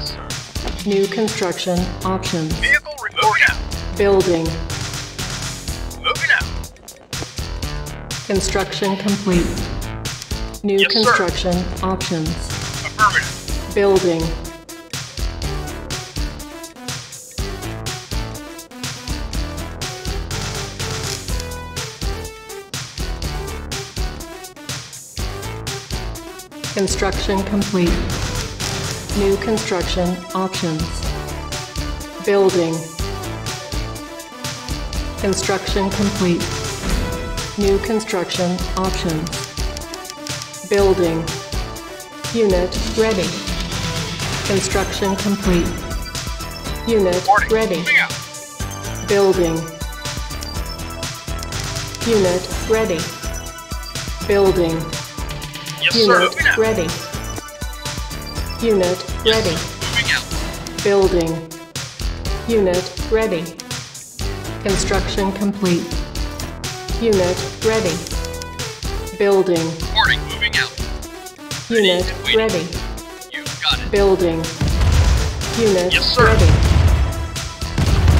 Yes, sir. New construction options. Vehicle reporting. Building. Moving out. Construction complete. New Yes, sir. construction options. Affirmative. Building. Construction complete. New construction options. Building. Construction complete. New construction options. Building. Unit ready. Construction complete. Unit ready. Building. Unit ready. Building. Yes. Unit out. ready. Unit ready. Moving out. Building. Unit ready. Construction complete. Unit ready. Building. Reporting. Moving out. Unit and ready. You got it. Building. Unit Yes, sir. ready.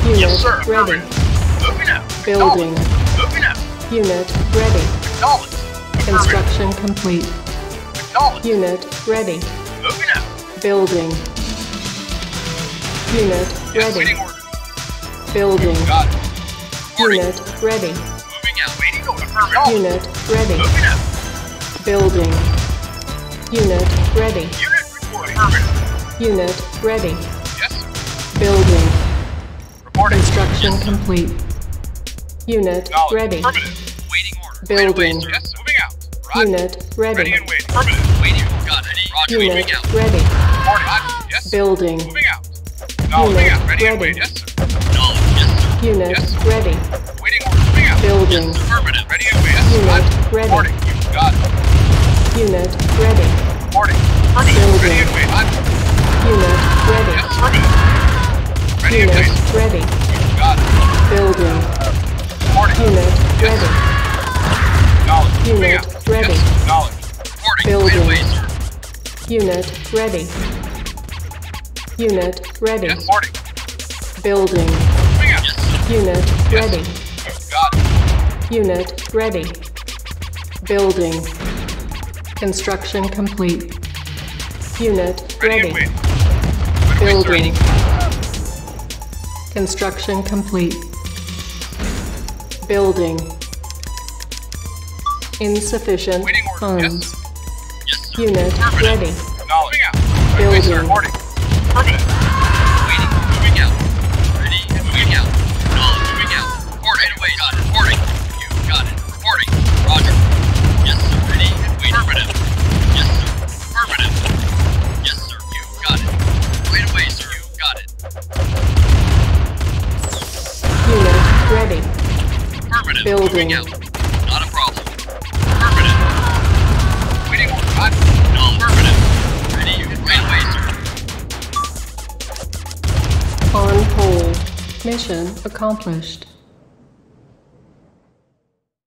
Unit Yes, sir. ready. Moving out. Building. Moving out. Unit ready. Affirmative. Construction complete. Acknowledged. Unit ready. Moving out. Building. Unit Yes, ready. Building. Unit ready. Moving out. Waiting order. Affirmative. Unit ready. Moving out. Building. Unit ready. Unit reporting. Unit ready. Yes. Building. Reporting. Construction Yes, complete. Unit ready. Affirmative. Waiting order. Building. Right away, sir. Yes, moving out. Roger. Unit Ready ready. and waiting. Affirmative. Waiting. Got it. Roger. Unit moving out. ready. Reporting. Roger. Yes. Building. Moving out. No, moving Unit out. Ready ready. Yes, sir. Acknowledged. Yes, sir. Unit Yes, sir. ready. Waiting order. Moving out. Building. Yes, affirmative. Ready waiting. Yes. Unit Roger. ready. Reporting. You got it. Unit ready. Reporting. Affirmative. Building. Ready waiting. Roger. Unit ready. Yes, affirmative. Ready Unit waiting. ready. You got it. Building. Reporting. Unit Yes, ready. Unit ready. Unit ready. Yes, reporting. Building. Yes. Unit Yes. ready. Oh, Got it. Unit ready. Building. Construction complete. Unit Ready, ready. and waiting. Right away, sir. Building. Construction complete. Building. Insufficient funds. Unit ready. Acknowledged. Moving out. Right away, sir. Building. Moving out. Ready and moving out. Moving out. Reporting. Right. Got it. Reporting. You got it. Reporting. Roger. Yes, sir. Ready and waiting. Affirmative. Yes, sir. Affirmative. Yes, sir. You got it. Right away, sir. You got it. Unit ready. Affirmative. Building. Moving out. Mission accomplished.